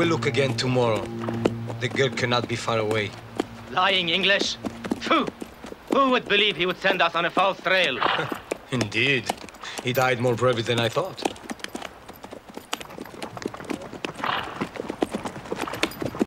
We'll look again tomorrow. The girl cannot be far away. Lying English? Phew! Who would believe he would send us on a false trail? Indeed. He died more bravely than I thought.